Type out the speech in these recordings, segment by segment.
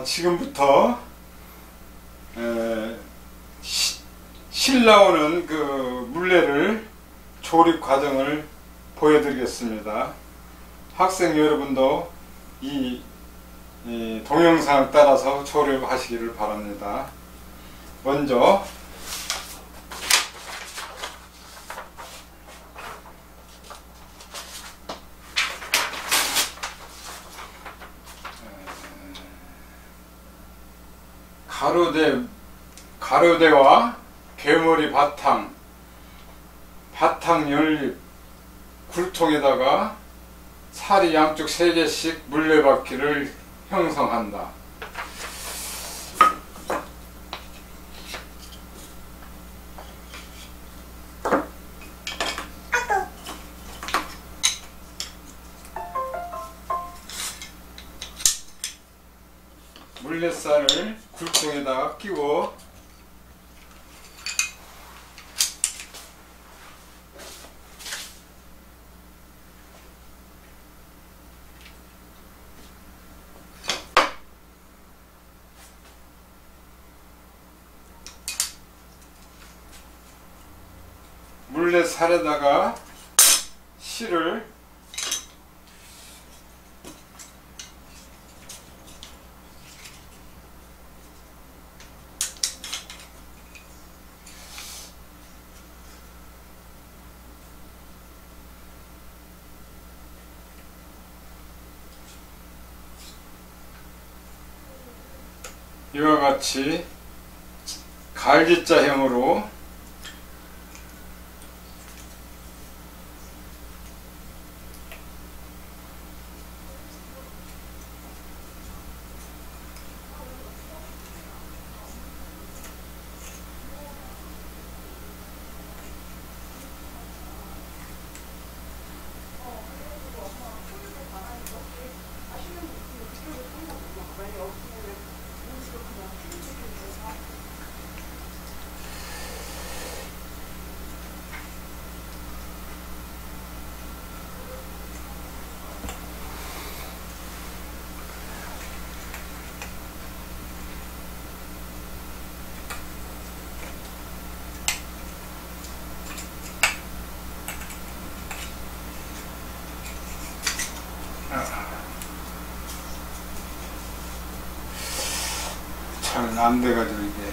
자, 지금부터 에, 시, 실 나오는 그 물레를 조립 과정을 보여드리겠습니다. 학생 여러분도 이, 이 동영상을 따라서 조립하시기를 바랍니다. 먼저 가로대 가로대와 개머리 바탕 바탕 연립 굴통에다가 살이 양쪽 3개씩 물레바퀴를 형성한다. 물레살을 굴통에다가 끼워. 물레 살에다가 실을 이와 같이 갈기자형으로 잘 안 돼가지고 이게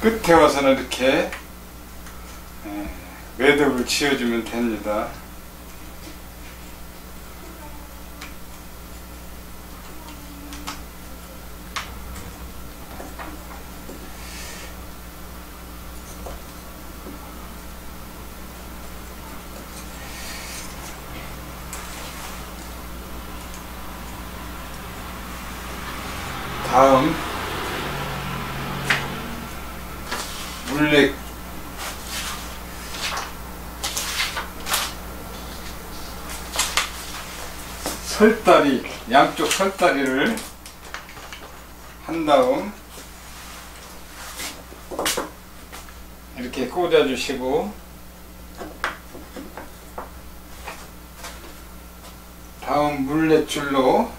끝에 와서는 이렇게 예, 매듭을 지어주면 됩니다. 다음 물렉 설다리 양쪽 설다리를 한 다음 이렇게 꽂아 주시고 다음 물레줄로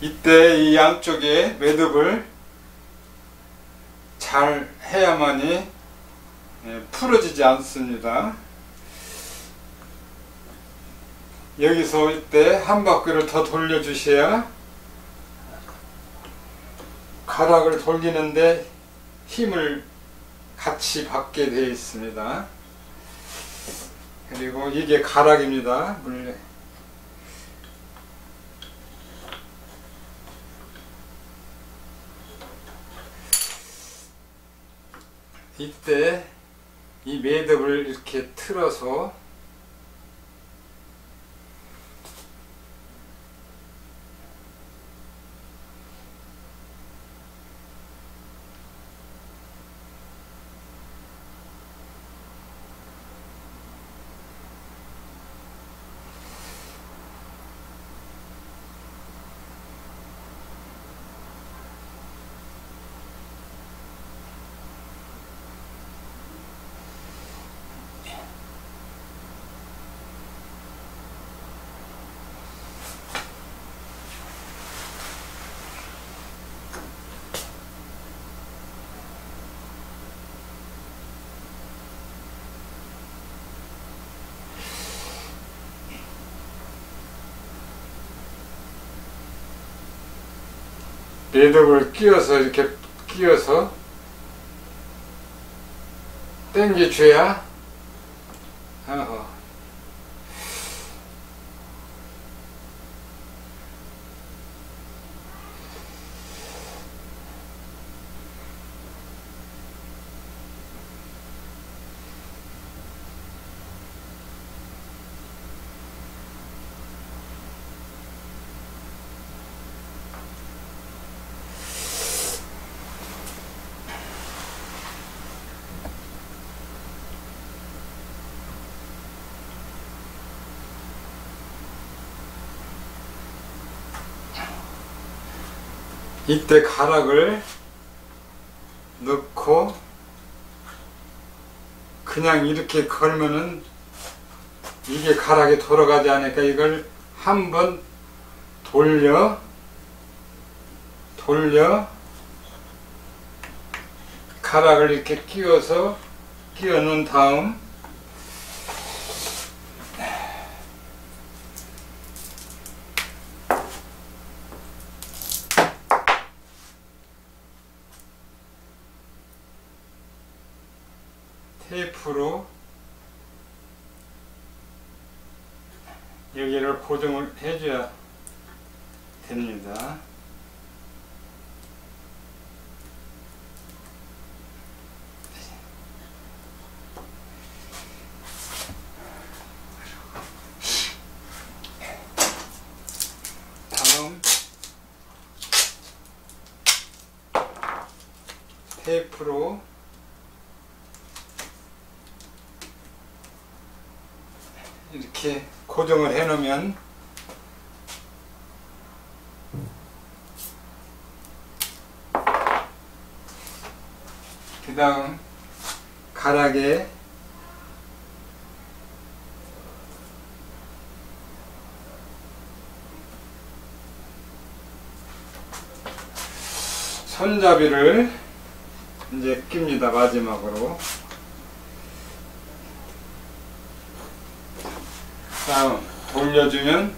이때 이 양쪽에 매듭을 잘 해야만이 예, 풀어지지 않습니다. 여기서 이때 한 바퀴를 더 돌려주셔야 가락을 돌리는데 힘을 같이 받게 되어 있습니다. 그리고 이게 가락입니다. 물레. 이때 이 매듭을 이렇게 틀어서 매듭을 끼워서 이렇게 끼워서 땡겨줘야 어허. 이때 가락을 넣고 그냥 이렇게 걸면은 이게 가락이 돌아가지 않으니까 이걸 한번 돌려 돌려 가락을 이렇게 끼워서 끼워 놓은 다음 테이프로 여기를 고정을 해줘야 됩니다. 다음 테이프로 이렇게 고정을 해 놓으면 그 다음 가락에 손잡이를 이제 낍니다 마지막으로. 다음 돌려주면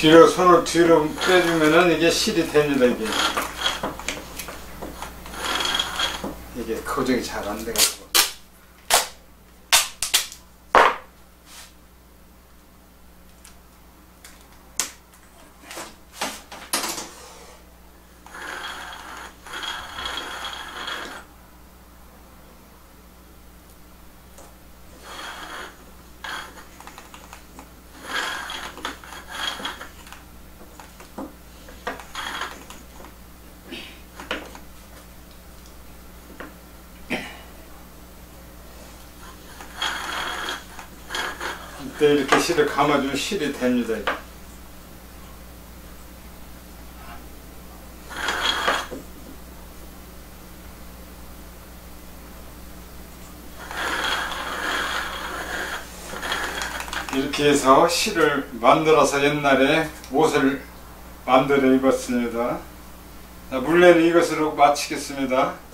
뒤로 손을 뒤로 빼주면은 이게 실이 됩니다 이게. 이게 고정이 잘안 돼가지고 실을 감아주면 실이 됩니다. 이렇게 해서 실을 만들어서 옛날에 옷을 만들어 입었습니다. 자, 물레는 이것으로 마치겠습니다.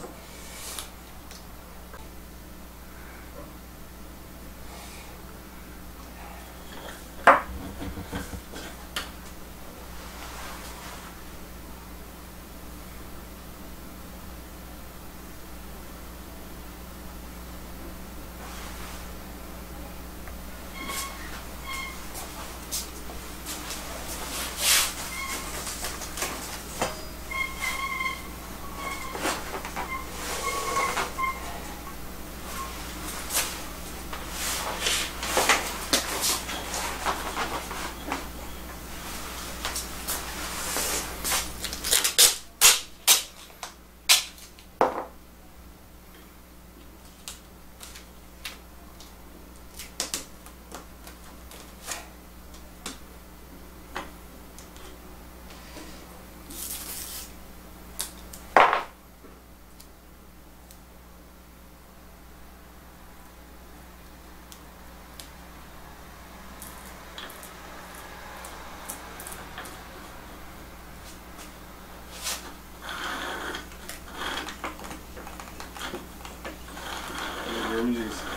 움직이세요.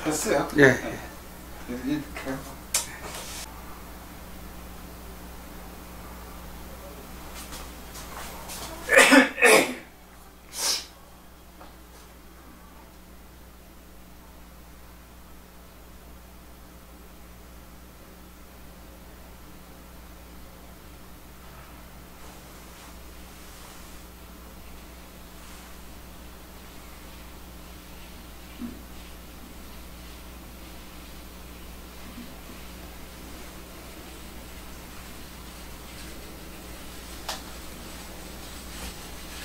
예. 됐어요? 예. 네. 이렇게.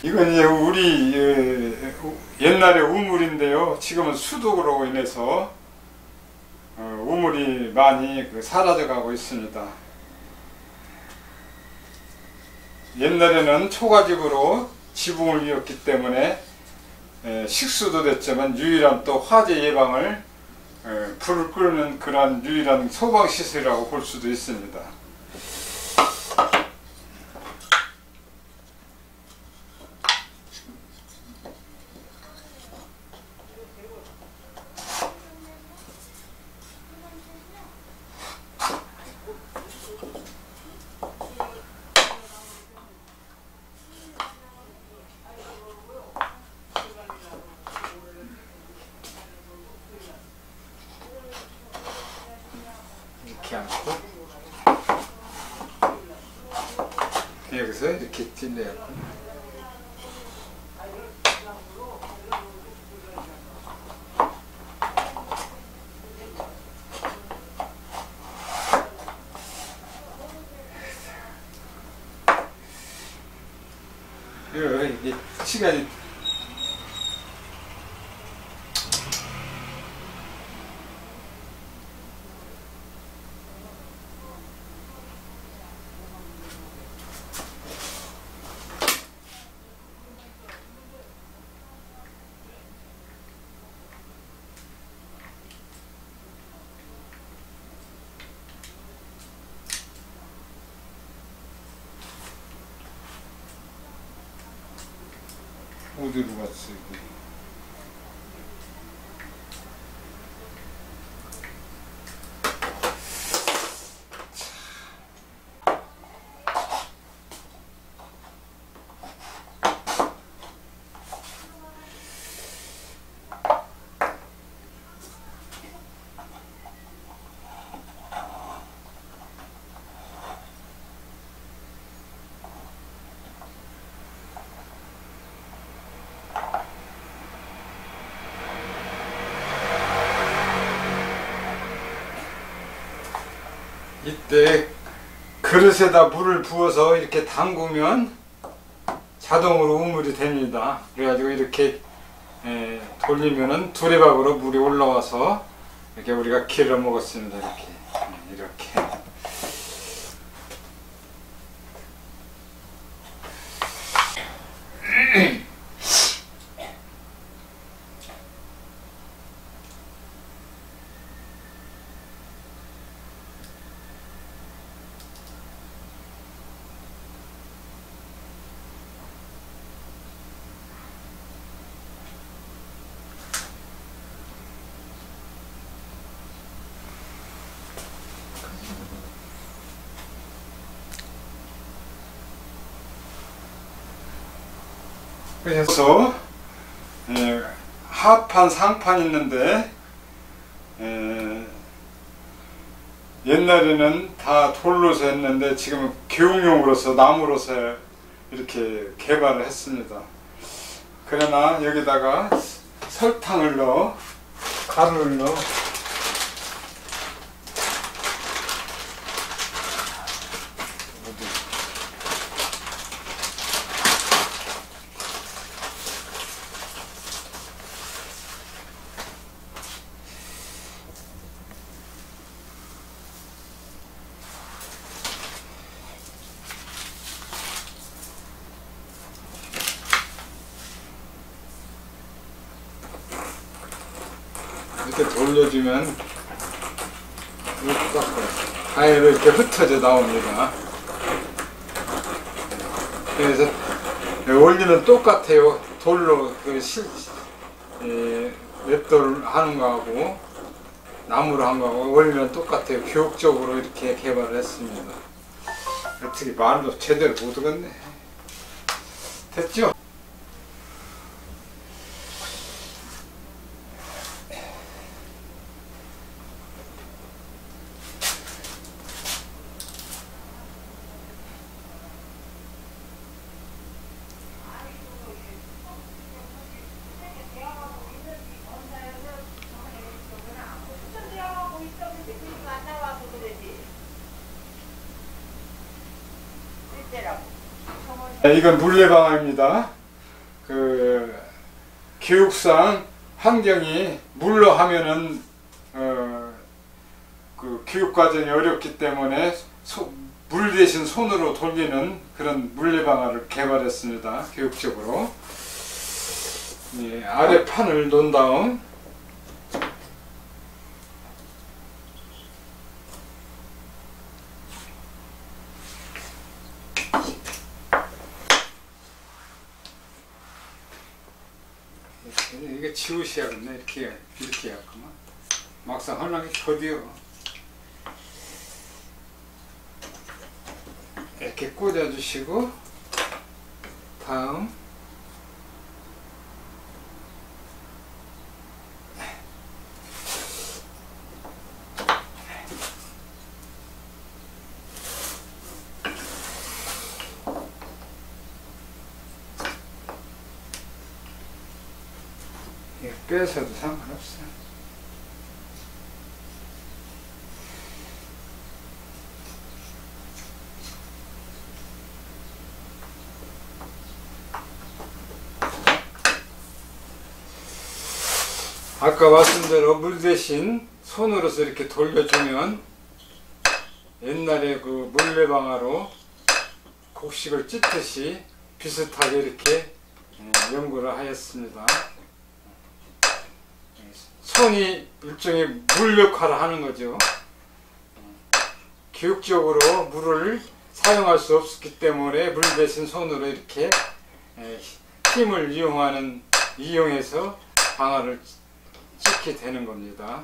이건 이제 우리 어, 옛날의 우물인데요. 지금은 수독으로 인해서 어, 우물이 많이 그 사라져가고 있습니다. 옛날에는 초가집으로 지붕을 이었기 때문에 에, 식수도 됐지만 유일한 또 화재 예방을 에, 불을 끄는 그런 유일한 소방 시설이라고 볼 수도 있습니다. 이렇게 앉고 여기서 이렇게 찔러요. 이게 시간이 어디로 갔어 이게? 이때 그릇에다 물을 부어서 이렇게 담그면 자동으로 우물이 됩니다. 그래가지고 이렇게 에, 돌리면은 두레박으로 물이 올라와서 이렇게 우리가 길러 먹었습니다. 이렇게 네, 이렇게. 그래서 에, 하판 상판 있는데 에, 옛날에는 다 돌로서 했는데 지금은 교육용으로서 나무로서 이렇게 개발을 했습니다. 그러나 여기다가 설탕을 넣어 가루를 넣어 어디 이렇게 돌려주면 아예로 이렇게 흩어져 나옵니다. 그래서 원리는 똑같아요. 돌로 그 실, 에, 맷돌 하는 거하고 나무로 한 거하고 원리는 똑같아요. 교육적으로 이렇게 개발을 했습니다. 어떻게 말도 제대로 못 하겠네. 됐죠? 네, 이건 물레방아입니다. 그 교육상 환경이 물로 하면은 어, 그 교육 과정이 어렵기 때문에 소, 물 대신 손으로 돌리는 그런 물레방아를 개발했습니다. 교육적으로. 예, 아래 판을 놓은 다음 이게 지우셔야겠네. 이렇게 이렇게 해야겠구만. 막상 하려면 더디어 이렇게 꽂아주시고 다음 빼서도 상관없어요. 아까 말씀대로 물 대신 손으로서 이렇게 돌려주면 옛날에 그 물레방아로 곡식을 찢듯이 비슷하게 이렇게 예, 연구를 하였습니다. 손이 일종의 물 역할을 하는 거죠. 교육적으로 물을 사용할 수 없기 때문에 물 대신 손으로 이렇게 에, 힘을 이용하는 이용해서 방아를 찍게 되는 겁니다.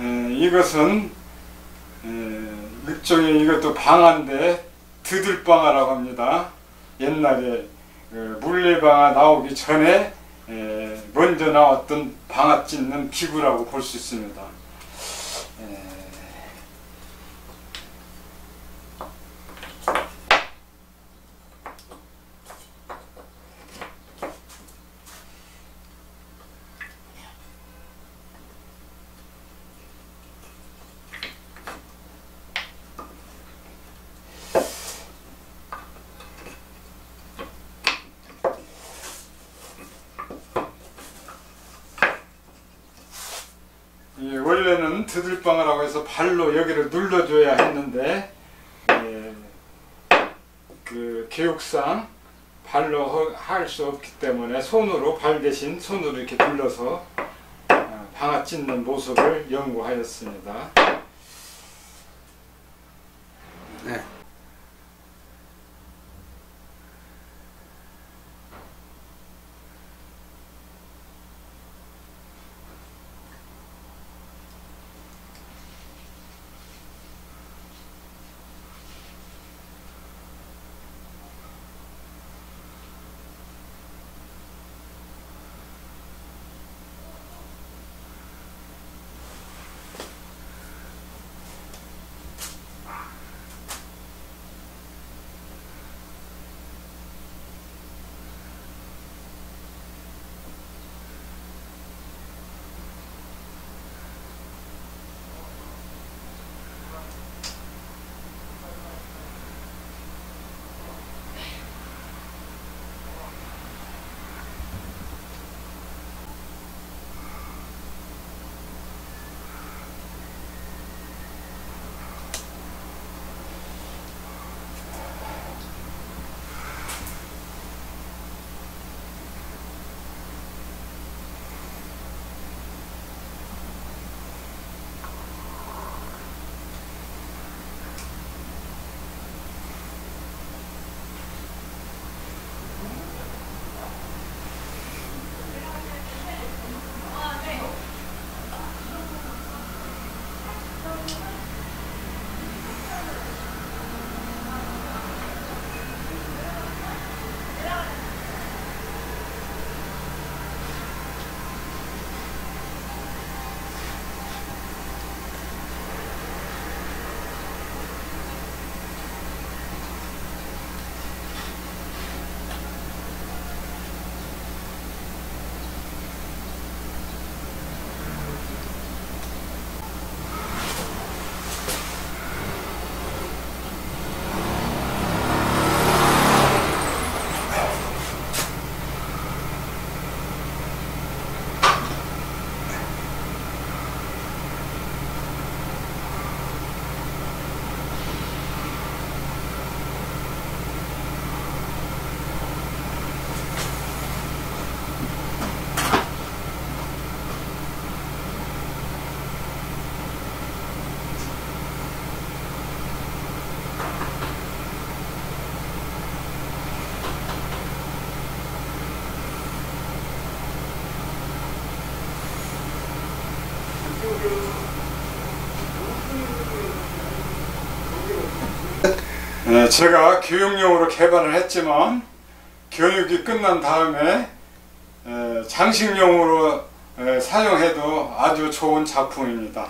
에, 이것은 에, 일종의 이것도 방아인데 드들방아라고 합니다. 옛날에 그 물레방아 나오기 전에 에, 먼저 나왔던 방아 찢는 기구라고 볼 수 있습니다. 에, 예, 원래는 드들방아라고 해서 발로 여기를 눌러줘야 했는데 예, 그 교육상 발로 할 수 없기 때문에 손으로 발 대신 손으로 이렇게 눌러서 어, 방아 찢는 모습을 연구하였습니다. 제가 교육용으로 개발을 했지만 교육이 끝난 다음에 에, 장식용으로 에, 사용해도 아주 좋은 작품입니다.